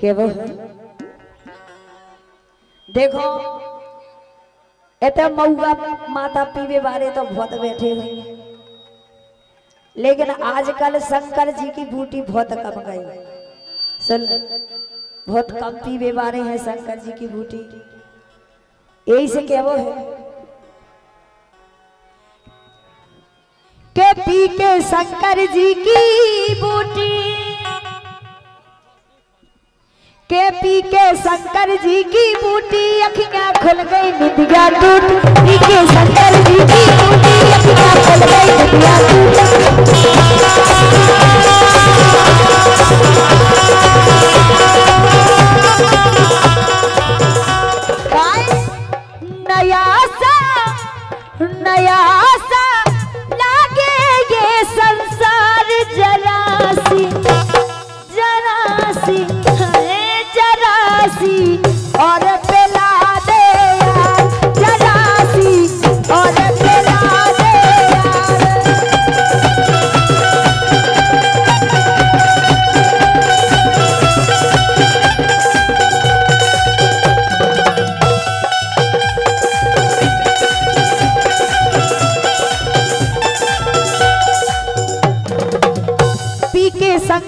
के वो देखो, एते मऊगा माता पीवे बारे तो बहुत बैठे हुए लेकिन आजकल शंकर जी की बूटी बहुत कम गई। सुन, बहुत कम पीवे बारे हैं शंकर जी की बूटी। यही से क्या वो है? के पी के शंकर जी की बूटी। पी के शंकर जी की बूटी अखियाँ खुल गई निधिया टूट। पी के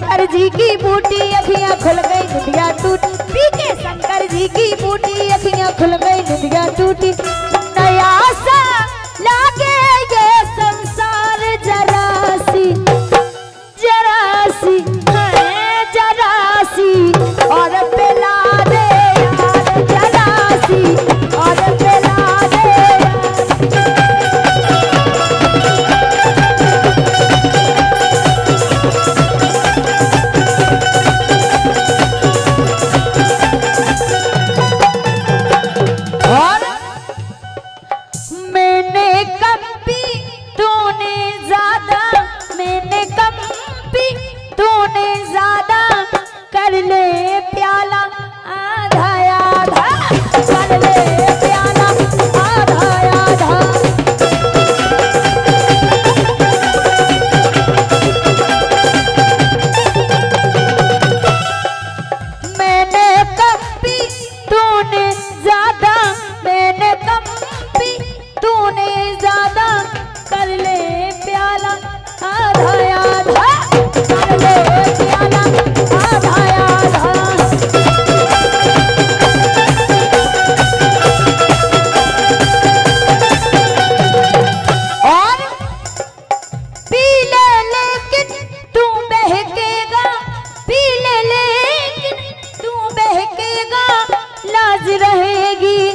शंकर जी की बूटी अखियाँ खुल गई दुनिया टूटी। पी के शंकर जी की बूटी अखियाँ खुल गई दुनिया टूटी। Hallelujah. रहेगी।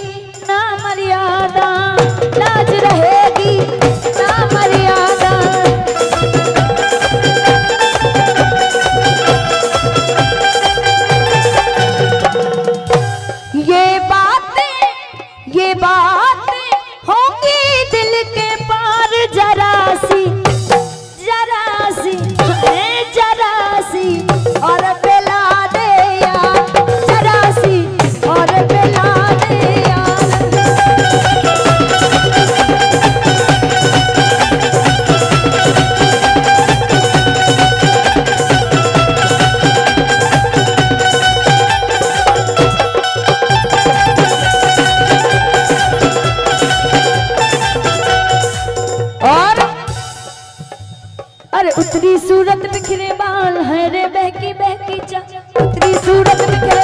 सूरत बिखरे बाल हरे बहकी बहकी चा सूरत बिखरे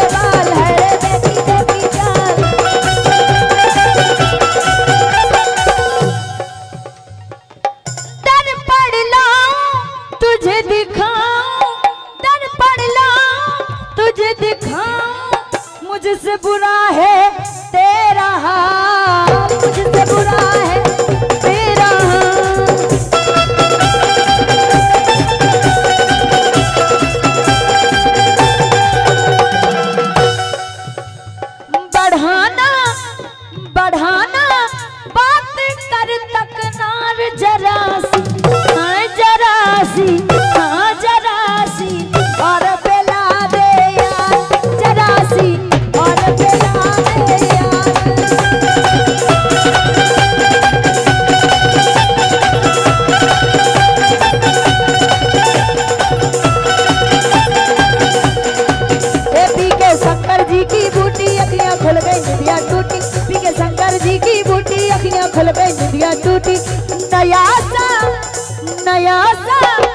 नदिया टूटी बिके शंकर जी की बूटी अखियाँ खुल गई टूटी। नया सा नया सा।